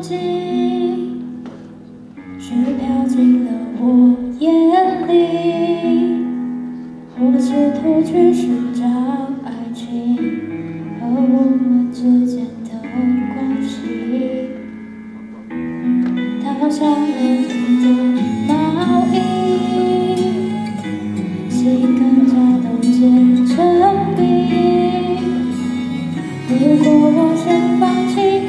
情是飘进了我眼里，我试图去寻找爱情和我们之间的关系。他好像和你的毛衣，谁更加冻结成冰？如果我先放弃。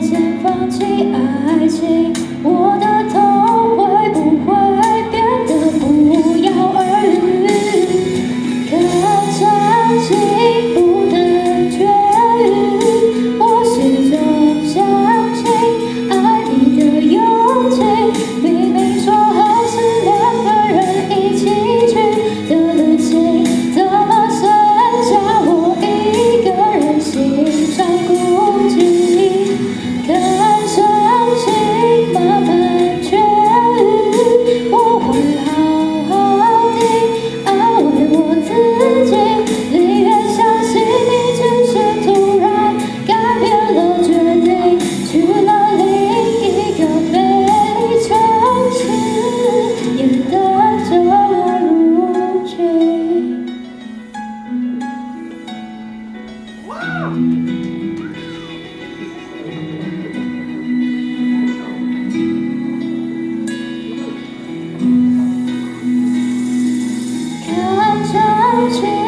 前放弃爱情，我的。dream